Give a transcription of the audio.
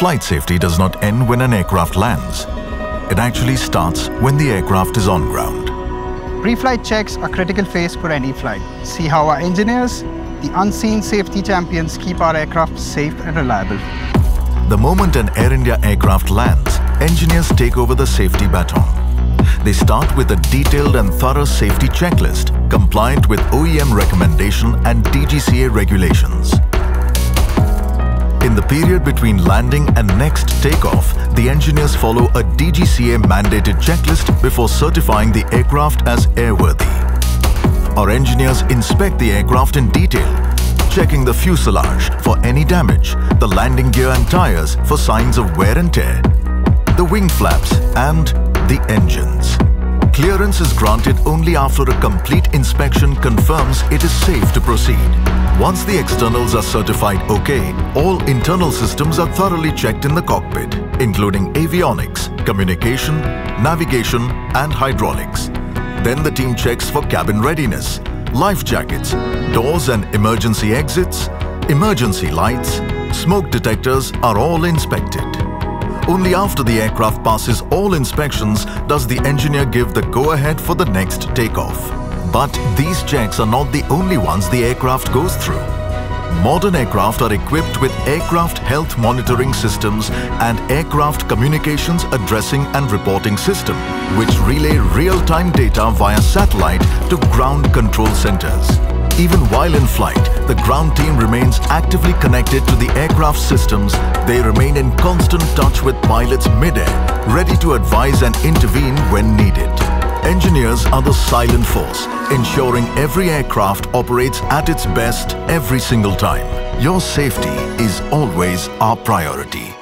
flight safety does not end when an aircraft lands. It actually starts when the aircraft is on ground. Pre-flight checks are critical phase for any flight. See how our engineers, the unseen safety champions, keep our aircraft safe and reliable. The moment an Air India aircraft lands, engineers take over the safety baton. They start with a detailed and thorough safety checklist compliant with OEM recommendation and DGCA regulations. In the period between landing and next takeoff, the engineers follow a DGCA mandated checklist before certifying the aircraft as airworthy. Our engineers inspect the aircraft in detail, checking the fuselage for any damage, the landing gear and tires for signs of wear and tear, the wing flaps and the engines. Clearance is granted only after a complete inspection confirms it is safe to proceed. Once the externals are certified OK, all internal systems are thoroughly checked in the cockpit, including avionics, communication, navigation and hydraulics. Then the team checks for cabin readiness, life jackets, doors and emergency exits, emergency lights, smoke detectors are all inspected. Only after the aircraft passes all inspections does the engineer give the go-ahead for the next takeoff. But these checks are not the only ones the aircraft goes through. Modern aircraft are equipped with aircraft health monitoring systems and aircraft communications addressing and reporting system, which relay real-time data via satellite to ground control centers. Even while in flight, the ground team remains actively connected to the aircraft systems. They remain in constant touch with pilots mid-air, ready to advise and intervene when needed. Engineers are the silent force, ensuring every aircraft operates at its best every single time. Your safety is always our priority.